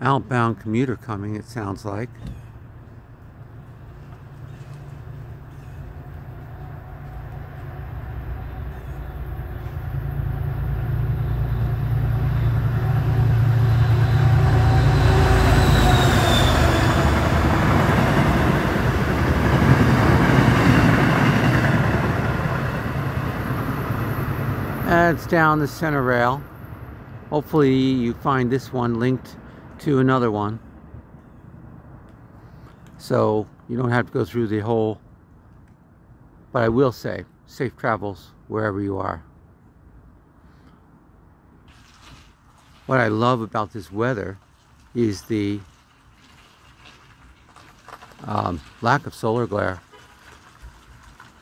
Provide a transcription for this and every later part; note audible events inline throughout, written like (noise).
outbound commuter coming, it sounds like. That's down the center rail. Hopefully you find this one linked to another one. So you don't have to go through the whole, but I will say, safe travels wherever you are. What I love about this weather is the um, lack of solar glare.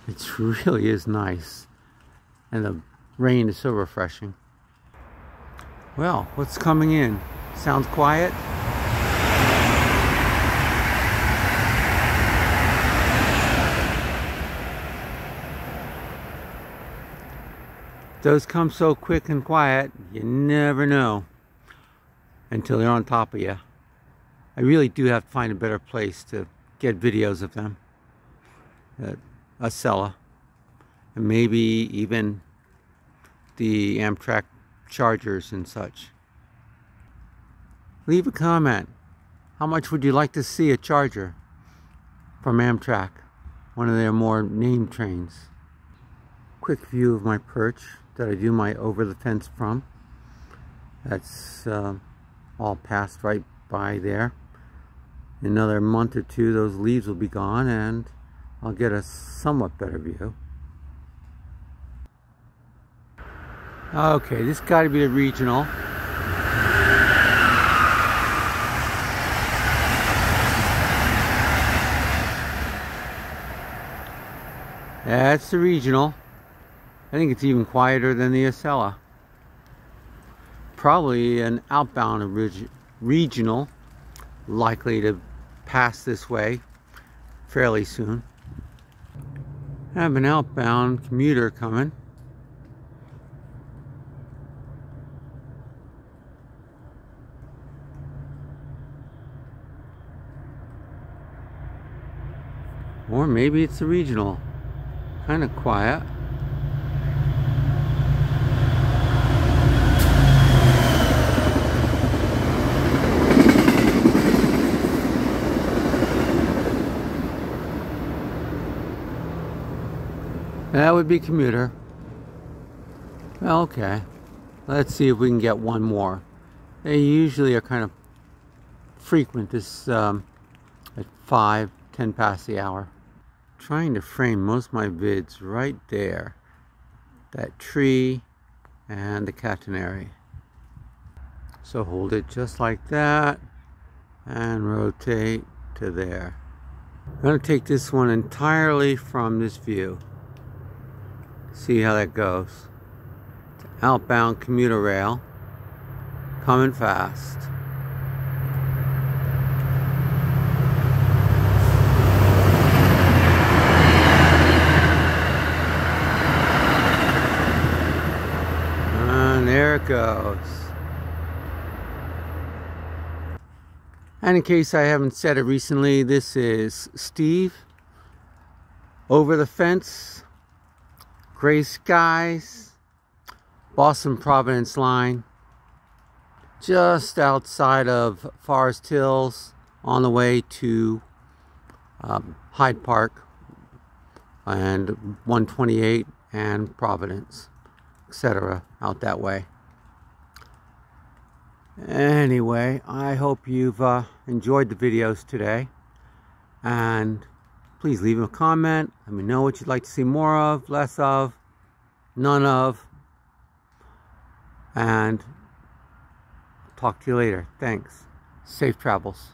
It (laughs) really is nice. And the rain is so refreshing. Well, what's coming in? Sounds quiet? Those come so quick and quiet, you never know until they're on top of you. I really do have to find a better place to get videos of them. Uh, At Acela. And maybe even the Amtrak chargers and such. Leave a comment. How much would you like to see a charger from Amtrak, one of their more named trains? Quick view of my perch that I do my over the fence from. That's uh, all passed right by there. In another month or two, those leaves will be gone and I'll get a somewhat better view. Okay, this got to be the regional. That's the regional. I think it's even quieter than the Acela. Probably an outbound regional, likely to pass this way fairly soon. I have an outbound commuter coming. Or maybe it's a regional. Kind of quiet. That would be commuter. Okay. Let's see if we can get one more. They usually are kind of frequent this um, at 5, 10 past the hour trying to frame most of my vids right there. That tree and the catenary. So hold it just like that and rotate to there. I'm going to take this one entirely from this view. See how that goes. Outbound commuter rail coming fast. There it goes. And in case I haven't said it recently, this is Steve. Over the fence. Gray skies. Boston Providence line. Just outside of Forest Hills on the way to um, Hyde Park and 128 and Providence, etc. out that way. Anyway, I hope you've uh, enjoyed the videos today. And please leave a comment. Let me know what you'd like to see more of, less of, none of. And talk to you later. Thanks. Safe travels.